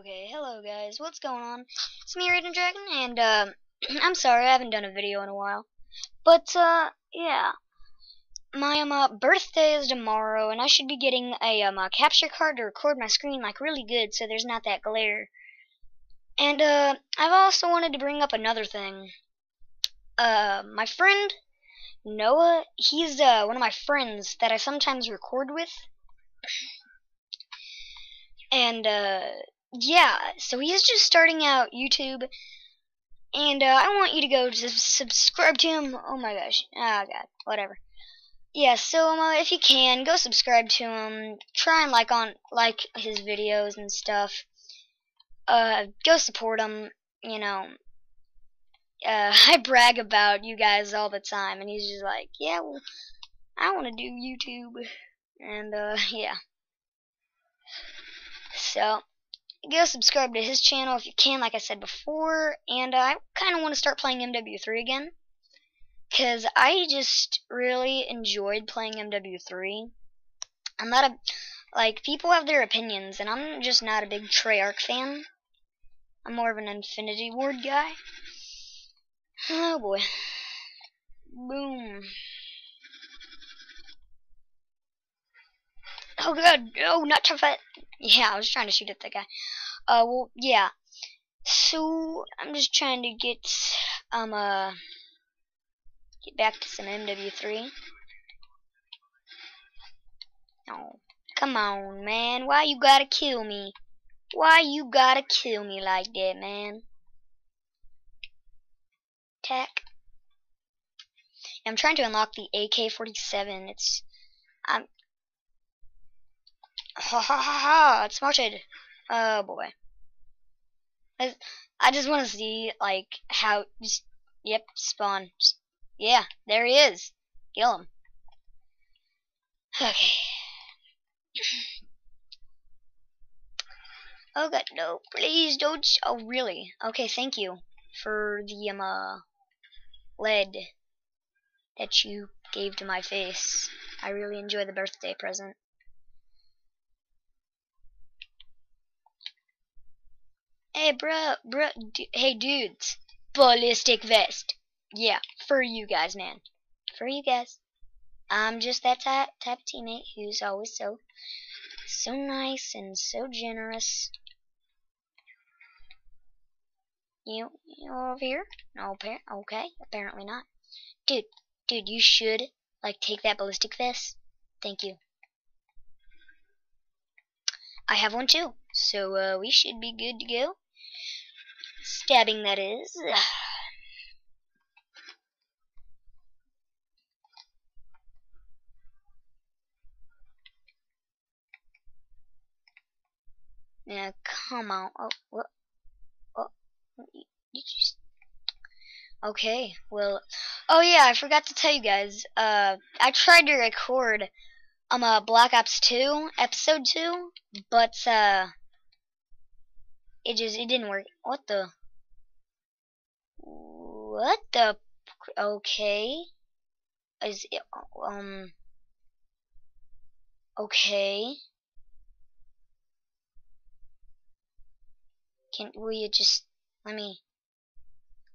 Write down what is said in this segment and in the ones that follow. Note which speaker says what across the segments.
Speaker 1: Okay, hello guys, what's going on? It's me, Raiden Dragon, and uh, I'm sorry I haven't done a video in a while. But, uh, yeah. My um, uh, birthday is tomorrow, and I should be getting a, um, a capture card to record my screen, like, really good, so there's not that glare. And, uh, I've also wanted to bring up another thing. Uh, my friend, Noah, he's, uh, one of my friends that I sometimes record with. And, uh, yeah, so he's just starting out YouTube, and uh, I want you to go to subscribe to him. Oh my gosh, ah oh god, whatever. Yeah, so um, uh, if you can, go subscribe to him. Try and like on like his videos and stuff. Uh, go support him. You know, uh, I brag about you guys all the time, and he's just like, yeah, well, I want to do YouTube, and uh, yeah. So go subscribe to his channel if you can, like I said before. And uh, I kind of want to start playing MW3 again. Because I just really enjoyed playing MW3. I'm not a... Like, people have their opinions, and I'm just not a big Treyarch fan. I'm more of an Infinity Ward guy. Oh boy. Boom. Oh god, no, not too fat. Yeah, I was trying to shoot at that guy. Uh, well, yeah. So, I'm just trying to get, um, uh, get back to some MW3. Oh, come on, man. Why you gotta kill me? Why you gotta kill me like that, man? Tack. I'm trying to unlock the AK-47. It's, I'm, Ha ha ha ha! It's smarted. Oh boy. I, I just want to see like how. Just, yep, spawn. Just, yeah, there he is. Kill him. Okay. Oh god, no! Please don't. Oh really? Okay, thank you for the um uh, lead that you gave to my face. I really enjoy the birthday present. Hey, bro, bro, hey, dudes. Ballistic vest. Yeah, for you guys, man. For you guys. I'm just that type, type of teammate who's always so, so nice and so generous. You, you over here? No, okay, apparently not. Dude, dude, you should, like, take that ballistic vest. Thank you. I have one too, so uh, we should be good to go. Stabbing, that is. Yeah, come on. Oh, what? Oh, just. Okay, well. Oh yeah, I forgot to tell you guys. Uh, I tried to record um a Black Ops 2 episode 2, but uh, it just it didn't work. What the? What the? Okay. Is it, um. Okay. Can will you just let me?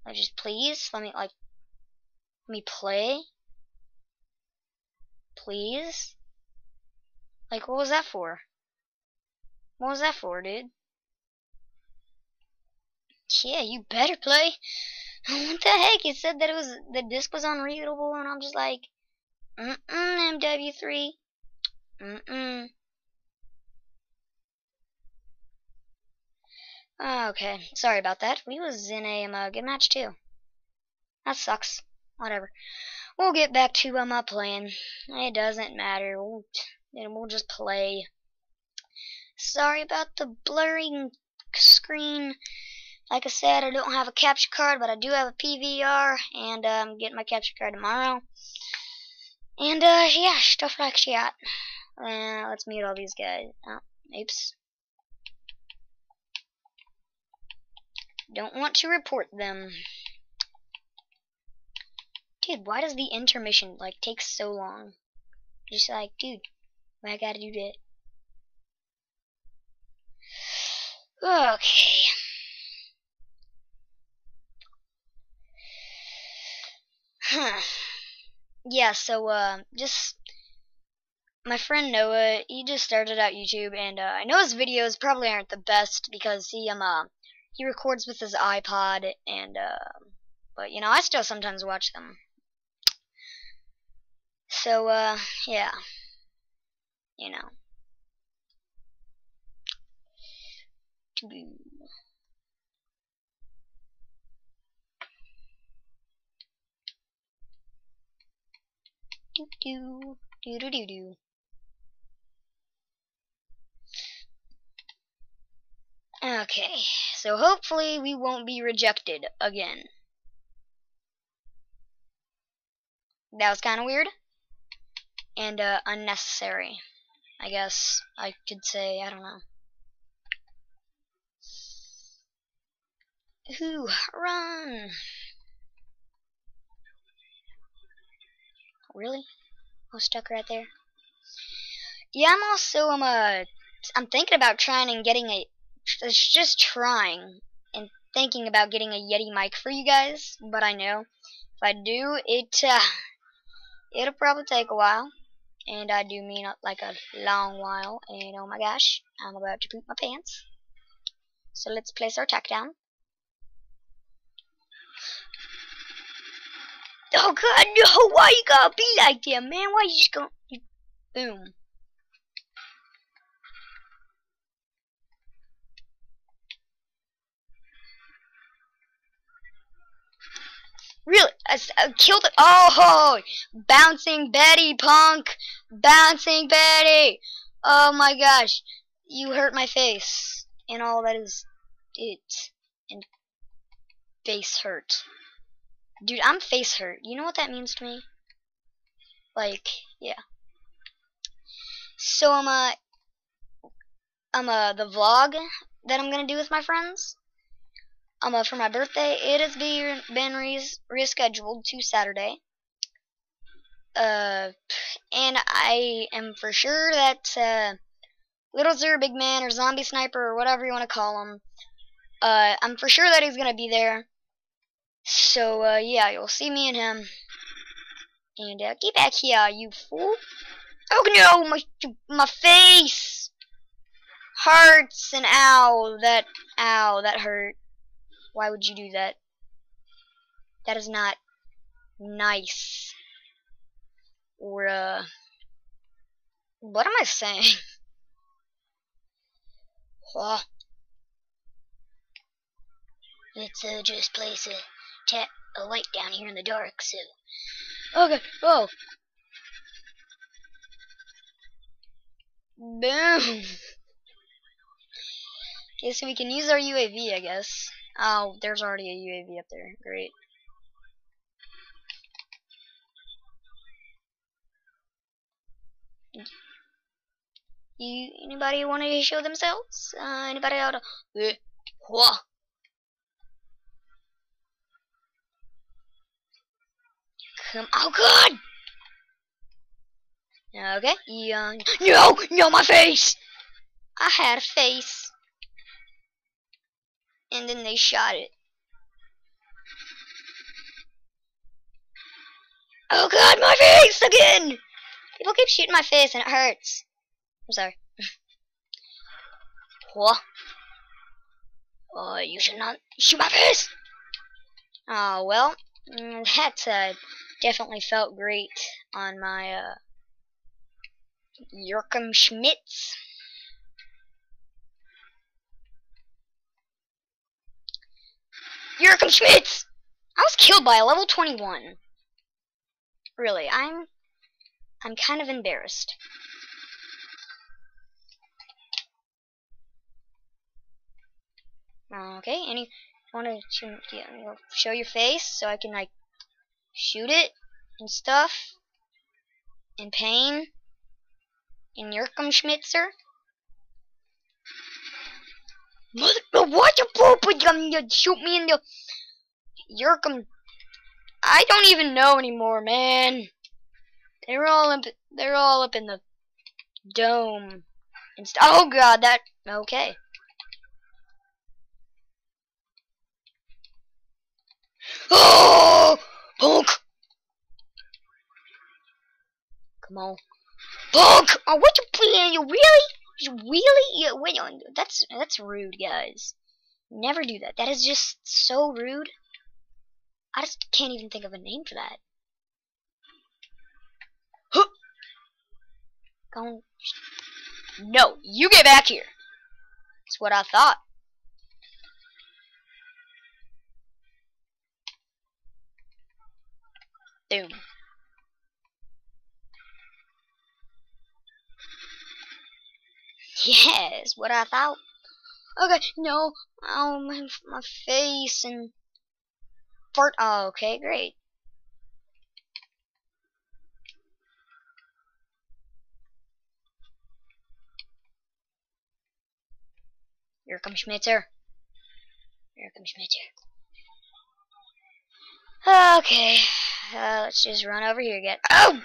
Speaker 1: Let just please let me like. Let me play. Please. Like what was that for? What was that for, dude? Yeah, you better play. what the heck? It said that it was the disc was unreadable, and I'm just like, mm mm, MW3, mm mm. Okay, sorry about that. We was in a um, good match too. That sucks. Whatever. We'll get back to um uh, playing. It doesn't matter. We'll we'll just play. Sorry about the blurring screen. Like I said, I don't have a capture card, but I do have a PVR, and I'm getting my capture card tomorrow. And, uh, yeah, stuff like that. Uh, let's mute all these guys. Oh, oops. Don't want to report them. Dude, why does the intermission, like, take so long? Just like, dude, I gotta do that? Okay. Yeah, so, uh, just, my friend Noah, he just started out YouTube, and, uh, I know his videos probably aren't the best, because he, um, uh, he records with his iPod, and, uh, but, you know, I still sometimes watch them. So, uh, yeah. You know. Do do do do do do. Okay, so hopefully we won't be rejected again. That was kind of weird and uh, unnecessary. I guess I could say, I don't know. Ooh, run! Really? I was stuck right there. Yeah, I'm also I'm uh I'm thinking about trying and getting a just trying and thinking about getting a Yeti mic for you guys, but I know if I do it uh, it'll probably take a while. And I do mean like a long while. And oh my gosh, I'm about to poop my pants. So let's place our tack down. Oh god, no! Why you gotta be like that, man? Why you just gonna... Boom. Really? I, I killed it. Oh, bouncing Betty, punk. Bouncing Betty. Oh my gosh. You hurt my face. And all that is it. And face hurt. Dude, I'm face hurt. You know what that means to me? Like, yeah. So, I'm um, uh, I'm uh, the vlog that I'm gonna do with my friends um, uh, for my birthday, it has been, been res rescheduled to Saturday. Uh, and I am for sure that uh, Little Zero Big Man or Zombie Sniper or whatever you want to call him, uh, I'm for sure that he's gonna be there. So uh, yeah, you'll see me and him. And uh, get back here, you fool! Oh no, my my face hurts and ow, that ow, that hurt. Why would you do that? That is not nice. Or, uh... What am I saying? oh. Let's, uh, just place a, tap a light down here in the dark, so... Okay, oh! Boom! okay, so we can use our UAV, I guess. Oh, there's already a UAV up there. Great. You, anybody want to show themselves? Uh, anybody out? Of, Uh, Oh god! Okay, yeah. No, no, my face! I had a face and then they shot it. Oh god, my face again! People keep shooting my face and it hurts. I'm sorry. what? Oh, you should not shoot my face! Oh, well, that's that uh, definitely felt great on my uh, Yerkum Schmitz. Yerkum Schmitz! I was killed by a level 21. Really, I'm... I'm kind of embarrassed. Okay, any want to show your face so I can like shoot it and stuff and pain and Yerkumschmitzer. Mother, what you pooping? You shoot me in the Yerkum. I don't even know anymore, man. They're all up. They're all up in the dome. And st oh god, that okay. Oh! Punk! Come on, punk! Oh, what you playing? You really? You really? Yeah, wait, that's that's rude, guys. Never do that. That is just so rude. I just can't even think of a name for that. Huh. Go. No, you get back here. That's what I thought. Boom. Yes, what I thought. Okay, no. Oh, my, my face and... Fart. Oh, okay, great. Here comes Schmitzer. Here comes Schmitzer. Okay, uh, let's just run over here again. Oh!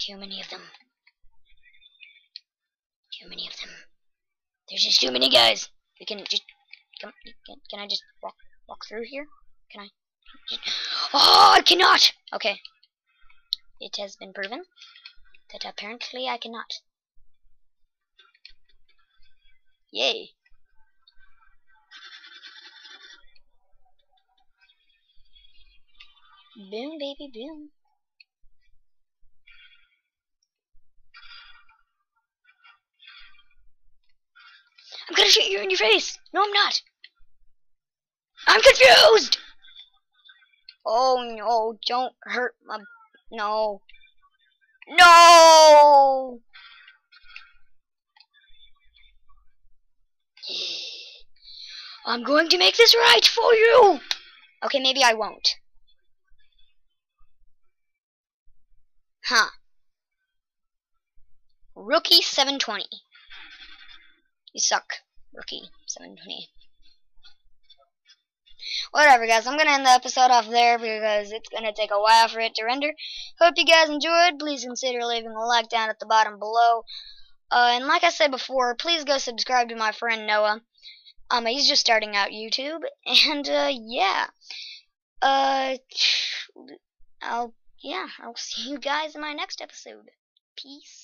Speaker 1: Too many of them. Too many of them. There's just too many guys. We can just can, can, can I just walk walk through here? Can I? Just, oh, I cannot. Okay. It has been proven that apparently I cannot. Yay. Boom, baby, boom. I'm gonna shoot you in your face! No, I'm not! I'm confused! Oh no, don't hurt my... No. No! I'm going to make this right for you! Okay, maybe I won't. Huh. Rookie 720. You suck, Rookie 720. Whatever, guys. I'm going to end the episode off there because it's going to take a while for it to render. Hope you guys enjoyed. Please consider leaving a like down at the bottom below. Uh, and like I said before, please go subscribe to my friend Noah. Um, he's just starting out YouTube. And, uh, yeah. Uh, I'll yeah, I'll see you guys in my next episode. Peace.